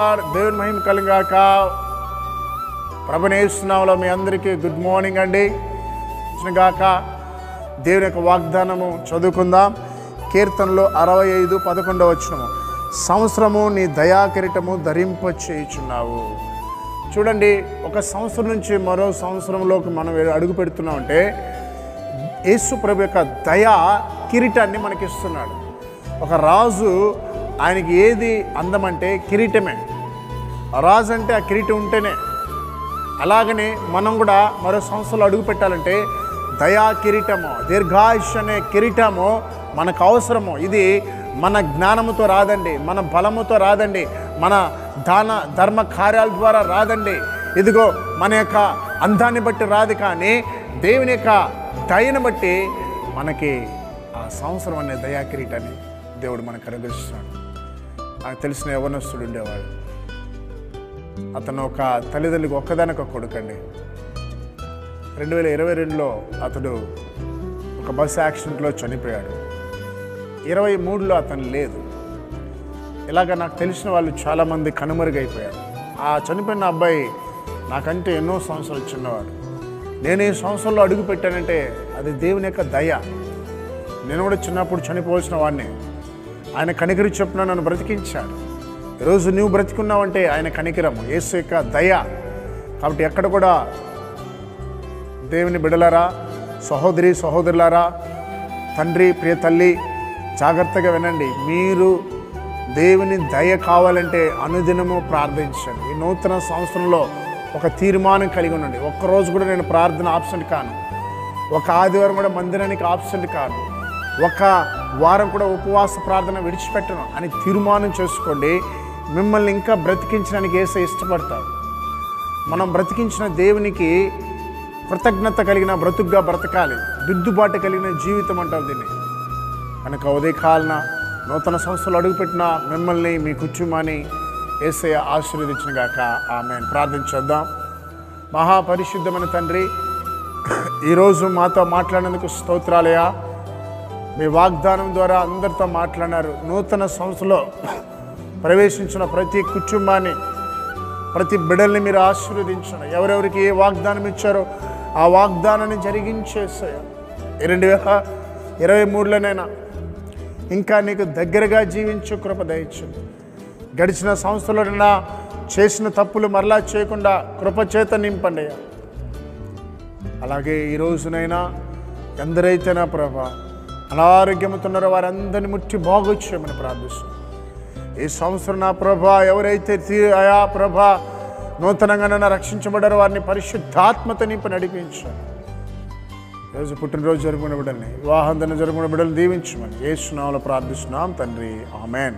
దేవుని మహిమ కలిగాక. ప్రభునేస్తున్నాంలో మీ అందరికీ good morning అండి. గాక దేవుని యొక్క వాగ్దానము చదువుకుందాం. కీర్తనలో అరవై ఐదు పదకొండవ వచ్చినము సంవత్సరము నీ దయాకిరీటము ధరింప చేయుచున్నావు. చూడండి ఒక సంవత్సరం నుంచి మరో సంవత్సరంలోకి మనం అడుగు పెడుతున్నామంటే యేసు ప్రభు యొక్క దయా కిరీటాన్ని మనకిస్తున్నాడు. ఒక రాజు ఆయనకి ఏది అందం అంటే కిరీటమే. రాజు అంటే ఆ కిరీటం ఉంటేనే. అలాగనే మనం కూడా మరో సంవత్సరాలు అడుగు పెట్టాలంటే దయా కిరీటము దీర్ఘాయుష్ అనే కిరీటము మనకు అవసరము. ఇది మన జ్ఞానముతో రాదండి మన బలముతో రాదండి మన దాన ధర్మ కార్యాల ద్వారా రాదండి. ఇదిగో మన యొక్క అందాన్ని బట్టి రాదు కానీ దేవుని యొక్క దయను బట్టి మనకి ఆ సంవత్సరం అనే దయా కిరీటాన్ని దేవుడు మనకు అనుగ్రహిస్తున్నాడు. నాకు తెలిసిన యవనస్తుడు ఉండేవాడు. అతను ఒక తల్లిదండ్రులకు ఒక్కదానికి ఒక కొడుకండి. రెండు వేల ఇరవై రెండులో అతడు ఒక బస్సు యాక్సిడెంట్లో చనిపోయాడు. ఇరవై మూడులో అతను లేదు. ఇలాగ నాకు తెలిసిన వాళ్ళు చాలామంది కనుమరుగైపోయారు. ఆ చనిపోయిన అబ్బాయి నాకంటే ఎన్నో సంవత్సరాలు చిన్నవాడు. నేను ఈ సంవత్సరంలో అడుగు పెట్టానంటే అది దేవుని యొక్క దయ. నేను కూడా చిన్నప్పుడు చనిపోవాల్సిన వాడిని. ఆయన కనికరి చొప్పున నన్ను బ్రతికించాడు. ఈరోజు నువ్వు బ్రతికున్నావంటే ఆయన కనికరము యేసు యొక్క దయ. కాబట్టి ఎక్కడ కూడా దేవుని బిడలారా సహోదరి సహోదరులారా తండ్రి ప్రియ తల్లి జాగ్రత్తగా వినండి. మీరు దేవుని దయ కావాలంటే అనుదినము ప్రార్థించండి. ఈ నూతన సంవత్సరంలో ఒక తీర్మానం కలిగి ఉండండి. ఒక్కరోజు కూడా నేను ప్రార్థన ఆబ్సెంట్ కాను. ఒక ఆదివారం కూడా మందిరానికి ఆబ్సెంట్ కాను. ఒక వారం కూడా ఉపవాస ప్రార్థన విడిచిపెట్టను అని తీర్మానం చేసుకోండి. మిమ్మల్ని ఇంకా బ్రతికించడానికి ఏసే ఇష్టపడతాడు. మనం బ్రతికించిన దేవునికి కృతజ్ఞత కలిగిన బ్రతుకుగా బ్రతకాలి. దిద్దుబాటు కలిగిన జీవితం అంటారు దీన్ని. కనుక ఉదయకాలన నూతన సంస్థలు అడుగుపెట్టిన మిమ్మల్ని మీ కుటుంబాన్ని ఏసయ్య ఆశీర్వదించిన గాక. ఆమె ప్రార్థించేద్దాం మహాపరిశుద్ధమైన తండ్రి ఈరోజు మాతో మాట్లాడినందుకు స్తోత్రాలయా మీ వాగ్దానం ద్వారా అందరితో మాట్లాడినారు. నూతన సంస్థలో ప్రవేశించిన ప్రతి కుటుంబాన్ని ప్రతి బిడల్ని మీరు ఆశీర్వదించండి. ఎవరెవరికి ఏ వాగ్దానం ఇచ్చారో ఆ వాగ్దానాన్ని జరిగించేసాయా. రెండు వేల ఇరవై మూడులోనైనా ఇంకా నీకు దగ్గరగా జీవించు కృప దయచండి గడిచిన సంస్థలోనైనా చేసిన తప్పులు మరలా చేయకుండా కృపచేత నింపండి అలాగే ఈ రోజునైనా ఎందరైతేనా అనారోగ్యంతో ఉన్నారో వారందరిని ముట్టి బాగొచ్చేయమని ప్రార్థిస్తున్నాం. ఈ సంవత్సరం నా ప్రభ ఎవరైతే తీ- అయా ప్రభ నూతనంగా నన్ను రక్షించబడారో వారిని పరిశుద్ధాత్మత నింపి నడిపించాను రోజు పుట్టినరోజు జరుపుకునే బిడ్డల్ని వివాహం జరుపుకునే బిడ్డలు దీవించమని ఏ సునామలో ప్రార్థిస్తున్నాం తండ్రి. ఆమెన్.